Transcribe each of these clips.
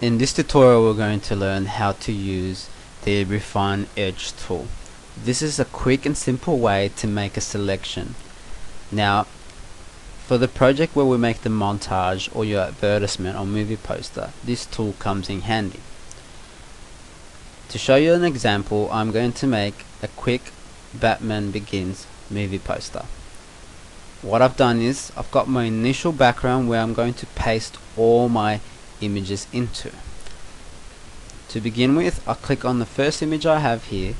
In this tutorial we're going to learn how to use the Refine Edge tool. This is a quick and simple way to make a selection. Now for the project where we make the montage or your advertisement or movie poster, this tool comes in handy. To show you an example, I'm going to make a quick Batman Begins movie poster. What I've done is I've got my initial background where I'm going to paste all my images into. To begin with, I click on the first image I have here.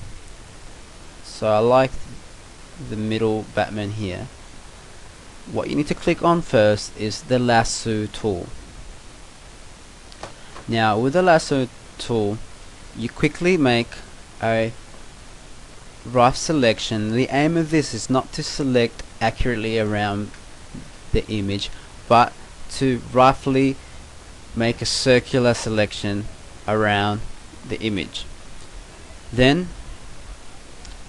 So I like the middle Batman here. What you need to click on first is the lasso tool. Now with the lasso tool, you quickly make a rough selection. The aim of this is not to select accurately around the image, but to roughly make a circular selection around the image. Then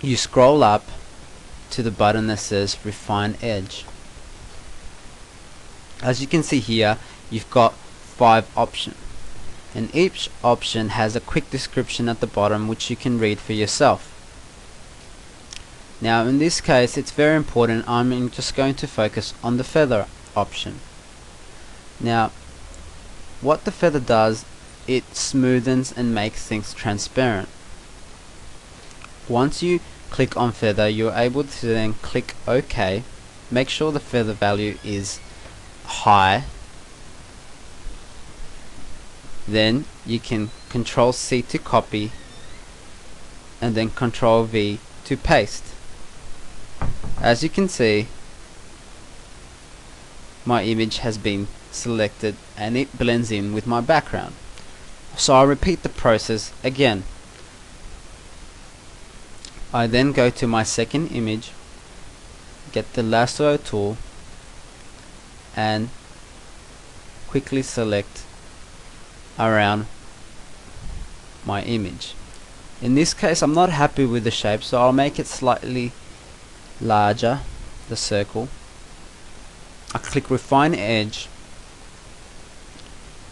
you scroll up to the button that says Refine Edge. As you can see here, you've got five options. And each option has a quick description at the bottom which you can read for yourself. Now in this case it's very important I'm just going to focus on the feather option. Now what the feather does it smoothens and makes things transparent. Once you click on feather you're able to then click OK. Make sure the feather value is high. Then you can control C to copy and then control V to paste. As you can see my image has been selected and it blends in with my background. So I'll repeat the process again. I then go to my second image get the lasso tool and quickly select around my image. In this case I'm not happy with the shape so I'll make it slightly larger the circle I click refine edge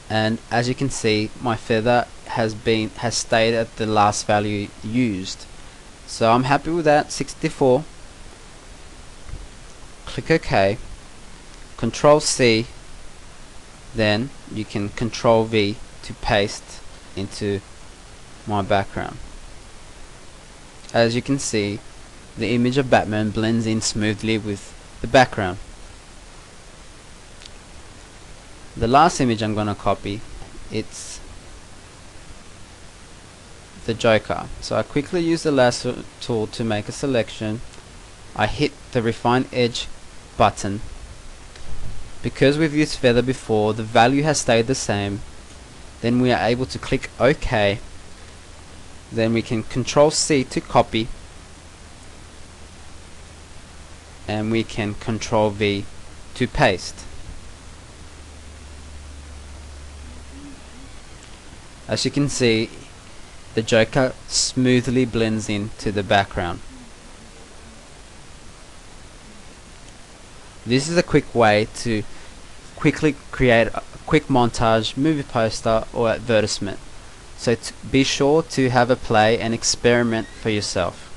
and as you can see my feather has been has stayed at the last value used. So I'm happy with that 64 click OK. Control C then you can control V to paste into my background. As you can see the image of Batman blends in smoothly with the background the last image I'm gonna copy it's the Joker. So I quickly use the lasso tool to make a selection. I hit the refine edge button. Because we've used feather before the value has stayed the same. Then we are able to click OK. Then we can control C to copy. And we can control V to paste as you can see the Joker smoothly blends into the background this is a quick way to quickly create a quick montage, movie poster or advertisement. So be sure to have a play and experiment for yourself.